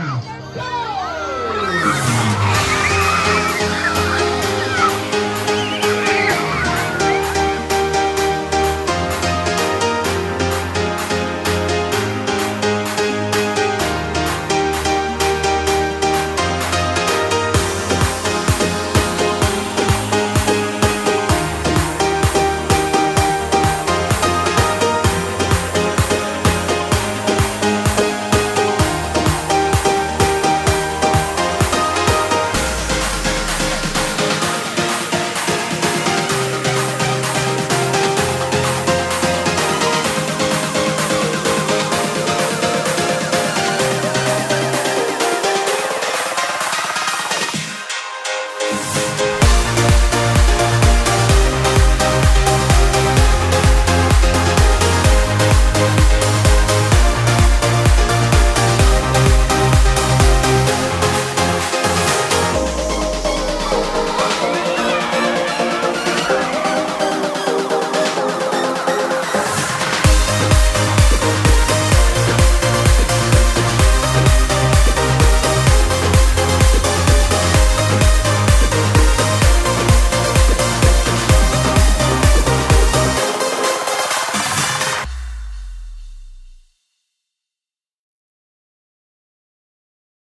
Não!